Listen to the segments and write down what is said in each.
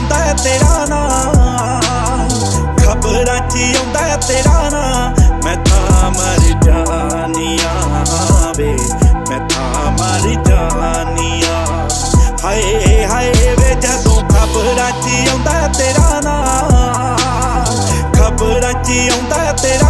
ਆਉਂਦਾ ਤੇਰਾ ਨਾਂ ਖਬਰਾਂ 'ਚ ਆਉਂਦਾ ਤੇਰਾ ਨਾਂ ਮੈਂ ਤਾਂ ਮਰ ਜਾਨੀਆਂ ਵੇ। ਮੈਂ ਤਾਂ ਮਰ ਜਾਨੀਆਂ। ਹਾਏ ਹਾਏ ਵੇ, ਜਦੋਂ ਖਬਰਾਂ 'ਚ ਆਉਂਦਾ ਤੇਰਾ ਨਾਂ ਖਬਰਾਂ 'ਚ ਆਉਂਦਾ ਤੇਰਾ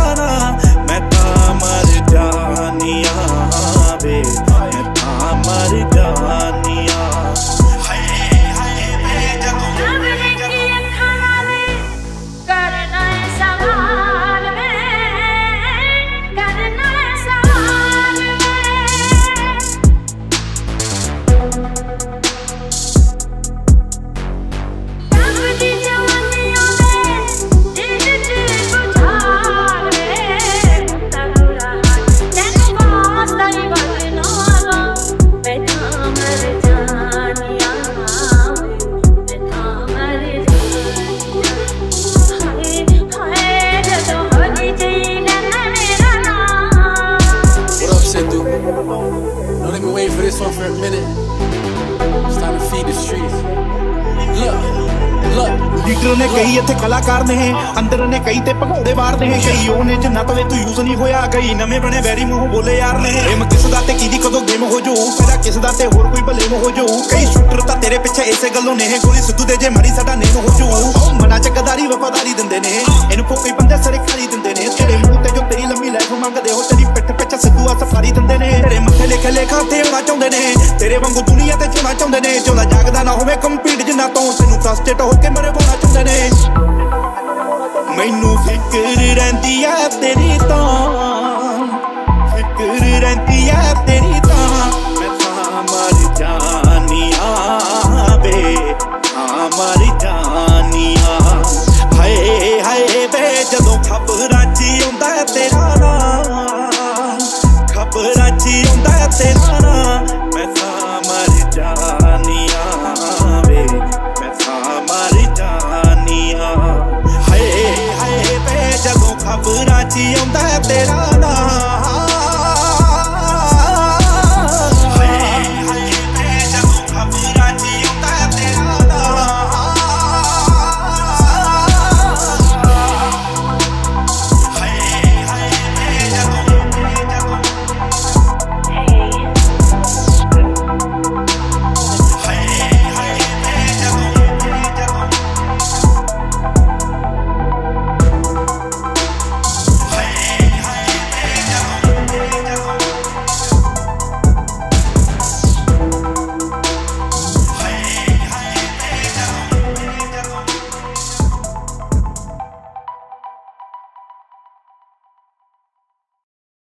Don't let me wait for this one for a minute. It's time to feed the streets. Look, look. Leader ਨੇ ਕਈ ਇੱਥੇ ਕਲਾਕਾਰ ਨੇ ਅੰਦਰ ਨੇ ਕਈ ਤੇ ਭਗੌੜੇ ਵਾਰ ਨੇ। ਕਈ ਉਹ ਨੇ ਜਿੰਨਾ ਤਵੇ ਤੂੰ ਯੂਜ਼ ਨਹੀਂ ਹੋਇਆ। ਕਈ ਨਵੇਂ ਬਣੇ ਵੈਰੀ ਮੂੰਹ ਬੋਲੇ ਯਾਰ ਨੇ ਗੇਮ ਕਿਸ ਦਾ ਤੇ ਕਿਹਦੀ ਕਦੋਂ ਗੇਮ ਹੋ ਜਾਊ? ਪਹਿਲਾਂ ਕਿਸ ਦਾ ਤੇ ਹੋਰ ਕੋਈ ਭਲੇਮ ਹੋ ਜਾਊ? ਕਈ ਸ਼ੂਟਰ ਤਾਂ ਤੇਰੇ ਪਿੱਛੇ ਇਸੇ ਗੱਲੋਂ ਨੇ। ਗੋਲੀ ਸਿੱਧੂ ਦੇ ਜੇ ਮਰੀ ਸਾਡਾ ਨੇਮ ਹੋ ਜਾਊ। ਮਨਾ ਚ ਗਦਾਰੀ ਵਫਾਦਾਰੀ ਦਿੰਦੇ ਨੇ। ਇਹਨੂੰ ਕੋਈ ਤੇ ਆਉਣਾ ਚਾਹੁੰਦੇ ਨੇ। ਤੇਰੇ ਵਾਂਗੂ ਦੁਨੀਆ ਤੇ ਜਿਉਣਾ ਚਾਹੁੰਦੇ ਨੇ। ਚੋਲਾ ਜਾਗਦਾ ਨਾ ਹੋਵੇ ਕੰਪੀਟ ਜਿੰਨਾ ਤੋਂ ਤੈਨੂੰ ਫਰਸਟੇਟ ਹੋ ਕੇ ਮਰੇ ਬੋਣਾ ਚਾਹੁੰਦੇ ਨੇ। ਮੈਨੂੰ ਫਿਕਰ ਰਹਿੰਦੀ ਆ ਜੀ 'ਚ ਆਉਂਦਾ ਹੈ ਤੇਰਾ ਮੈਂ ਤਾਂ ਮਰ ਜਾਨੀਆਂ ਵੇ, ਮੈਂ ਤਾਂ ਮਰ ਜਾਨੀਆਂ। ਹਾਏ ਹਾਏ ਵੇ, ਜਦੋਂ ਖਬਰਾਂ 'ਚ ਆਉਂਦਾ ਹੈ ਤੇਰਾ